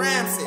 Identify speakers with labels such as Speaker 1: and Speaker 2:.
Speaker 1: Ramsey.